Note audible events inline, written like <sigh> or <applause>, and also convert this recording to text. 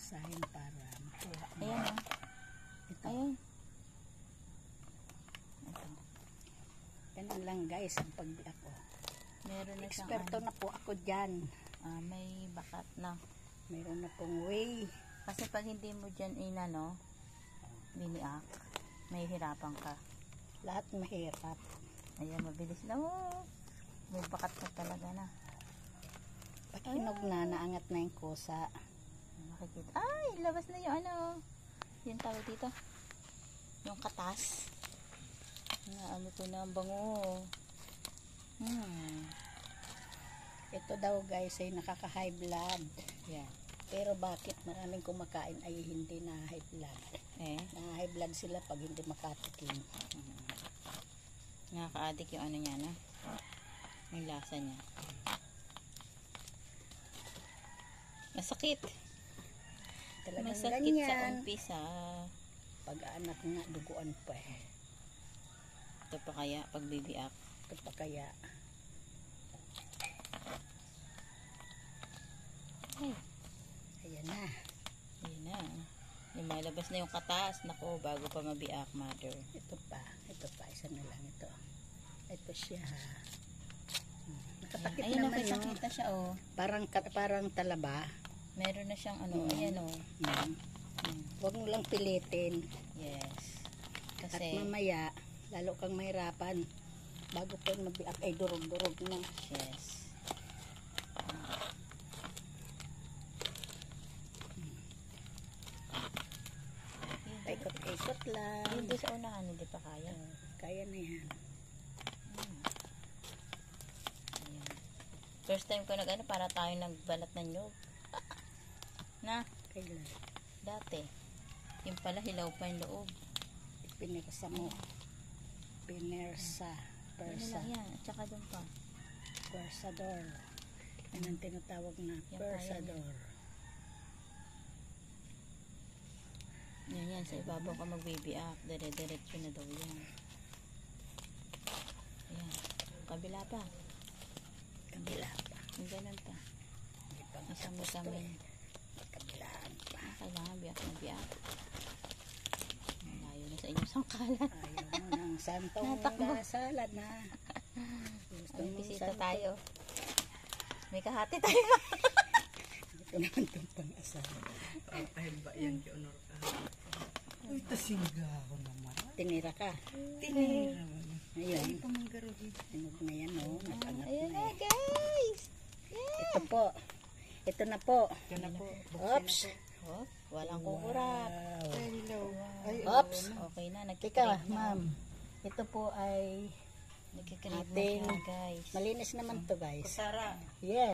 Basahin para makuha mo. Ayan oh. Ito. Ayan. Ganun lang guys ang pagbiak ko. Meron na Eksperto ano, na po ako dyan. ah, may bakat na. Meron na pong way. Kasi pag hindi mo dyan inano, biniak, may hirapan ka. Lahat mahirap. Ayan, mabilis na. Oh. May bakat na talaga na. Pag hinog na, naangat na yung kusa. Makikita. Ay, labas na yung ano. Yung tawag dito. Yung katas. Na ano to na ang bango. Hmm. Ito daw guys ay nakaka-high blood. Yan. Pero bakit maraming kumakain ay hindi na high blood? Eh, Na high blood sila pag hindi makatikim. nakaka-addict yung ano niya na. Yung lasa niya. Masakit. Talagang Masakit sa ganyan. umpisa. Pag anak nga, duguan pa eh. Ito pa kaya pag bibiak. Ito pa kaya. Ay, Ayan na. yun na. Lumalabas na yung katas. Nako, bago pa mabiak, mother. Ito pa. Ito pa. Isa na lang ito. Ito siya. Hmm. Nakatakip Ayun, naman nakita siya, oh. Parang, parang talaba. Meron na siyang ano, Mm. ayan, oh. Hmm. Mm. Huwag mo lang pilitin. Yes. At Kasi, mamaya, lalo kang mahirapan. Bago pa yung mabiak ay durog-durog na. yes. Paikot-ikot lang. Doon sa unahan, hindi pa kaya. Oh, kaya na yan. Ayan. First time ko nag ano, para tayo nagbalat ng nyog. <laughs> na, Kailan? dati. Yung pala, hilaw pa yung loob. Pinirsa mo. Pinersa. Ano Persa. lang yan, at saka doon pa. Persador. Yan ang tinatawag na Yan persador. Yan yan, sa ibabaw ka magbibiak. Dire-diretso na daw yan. Ayan. Kabila pa. Kabila pa. Yung ganun pa. Hindi pa Isang matapos to masamin. eh. Kabilaan pa. Ah, kailangan biyak na biyak. Layo na sa inyong sangkalan. Ayaw mo ng santong Natakbo. salad na. Gusto mo bisita santong- tayo. May kahati tayo. Ito naman itong pang-asawa. Ay ba yan kay honor ka? Uy, tasingga ako naman. Tinira ka. Tinira. Ay, Ayun. pamanggaro eh. Tinog na yan, oh. Nakangat Ayan na na eh. guys. Ito po. Ito na po. Yan na po. Oops. Oh, walang kukurap. Wow. Hello. Ay, Oops. Okay na, Ika, nagkikrave na. ma'am. Ito po ay Nagkikrave na Ating- guys. malinis naman to guys. Sara. Yes.